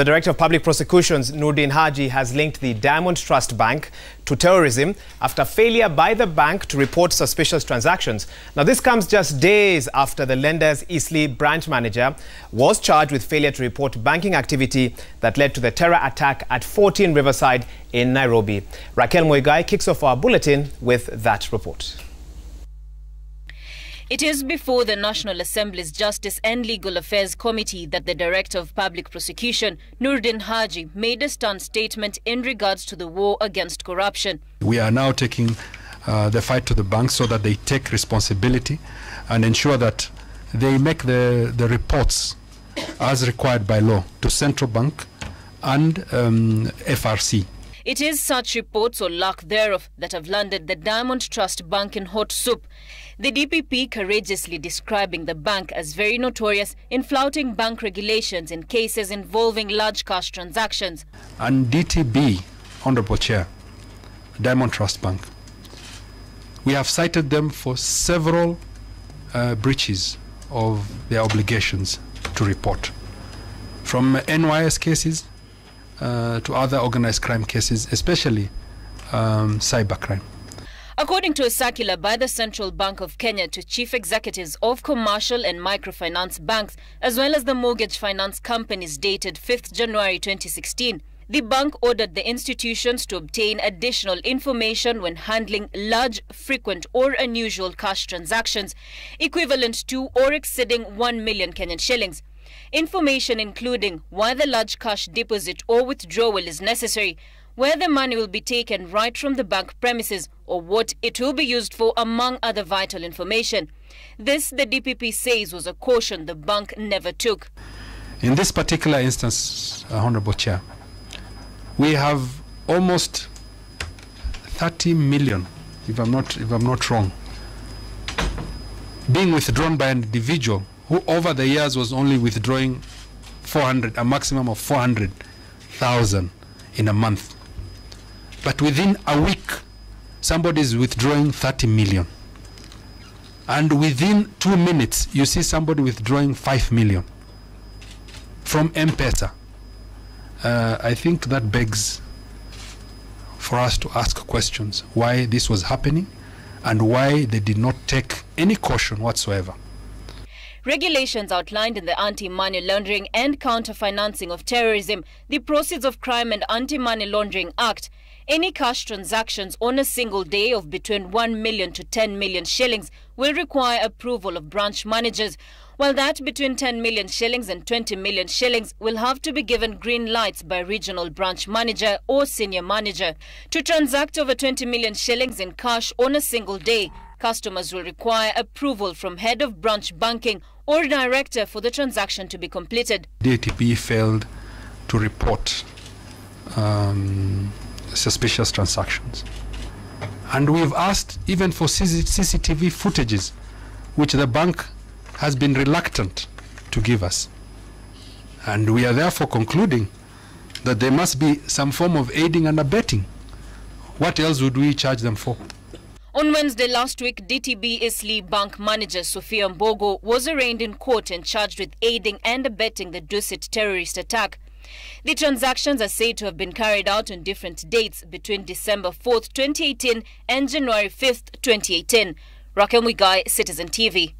The Director of Public Prosecutions, Noordin Haji, has linked the Diamond Trust Bank to terrorism after failure by the bank to report suspicious transactions. Now, this comes just days after the lender's Eastleigh branch manager was charged with failure to report banking activity that led to the terror attack at 14 Riverside in Nairobi. Raquel Moigai kicks off our bulletin with that report. It is before the National Assembly's Justice and Legal Affairs Committee that the Director of Public Prosecution, Noordin Haji, made a stern statement in regards to the war against corruption. We are now taking uh, the fight to the banks so that they take responsibility and ensure that they make the, the reports as required by law to central bank and um, FRC. It is such reports or lack thereof that have landed the Diamond Trust Bank in hot soup. The DPP courageously describing the bank as very notorious in flouting bank regulations in cases involving large cash transactions. And DTB, Honorable Chair, Diamond Trust Bank, we have cited them for several uh, breaches of their obligations to report. From NYS cases uh, to other organized crime cases, especially um, cybercrime. According to a circular by the Central Bank of Kenya to chief executives of commercial and microfinance banks, as well as the mortgage finance companies dated 5th January 2016, the bank ordered the institutions to obtain additional information when handling large, frequent, or unusual cash transactions equivalent to or exceeding 1 million Kenyan shillings. Information including why the large cash deposit or withdrawal is necessary, where the money will be taken right from the bank premises or what it will be used for, among other vital information. This, the DPP says, was a caution the bank never took. In this particular instance, Honorable Chair, we have almost 30 million, if I'm not, if I'm not wrong, being withdrawn by an individual who over the years was only withdrawing 400, a maximum of 400,000 in a month. But within a week, somebody is withdrawing 30 million. And within two minutes, you see somebody withdrawing 5 million from M-Pesa. Uh, I think that begs for us to ask questions why this was happening and why they did not take any caution whatsoever. Regulations outlined in the Anti-Money Laundering and Counter-Financing of Terrorism, the Proceeds of Crime and Anti-Money Laundering Act, any cash transactions on a single day of between 1 million to 10 million shillings will require approval of branch managers, while that between 10 million shillings and 20 million shillings will have to be given green lights by regional branch manager or senior manager. To transact over 20 million shillings in cash on a single day, customers will require approval from head of branch banking or director for the transaction to be completed. DTB failed to report um, suspicious transactions. And we've asked even for CCTV footages, which the bank has been reluctant to give us. And we are therefore concluding that there must be some form of aiding and abetting. What else would we charge them for? On Wednesday last week, DTB Eastleigh Bank manager Sophia Mbogo was arraigned in court and charged with aiding and abetting the Dusit terrorist attack. The transactions are said to have been carried out on different dates between December 4th, 2018 and January 5th, 2018. Rakem Wigai, Citizen TV.